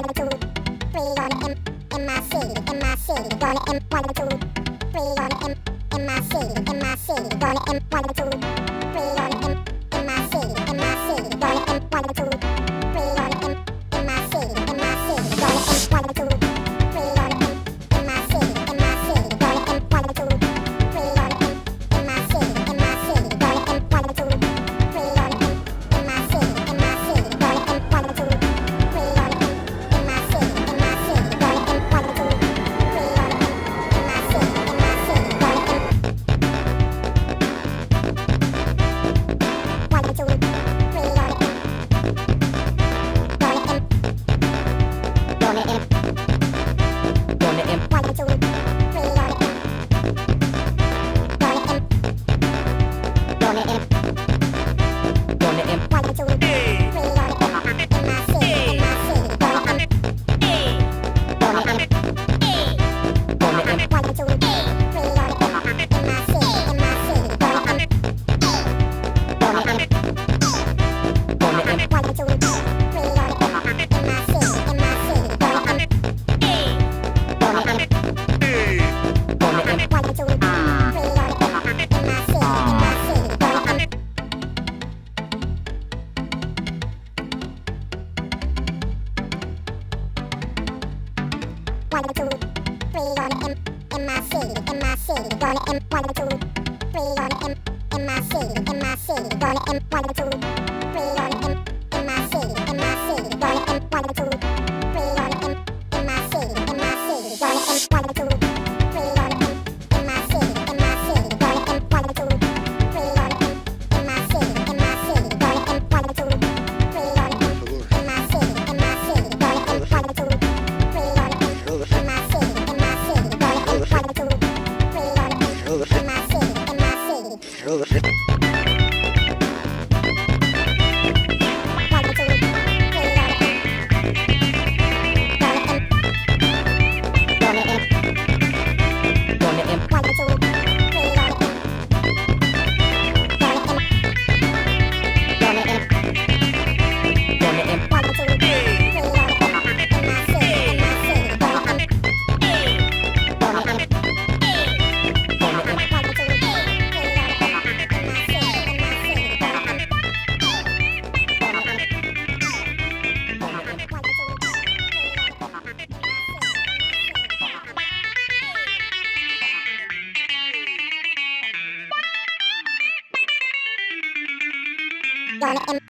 One, two, three on the three on M in my city, in my city, gonna M One, two, three on the three on M in my city, in my city, gonna M one two. one, two, three on the M in my city, in my city, gonna M one, two, three on the M in my city, in my city, gonna M one, two. Rules. Gonna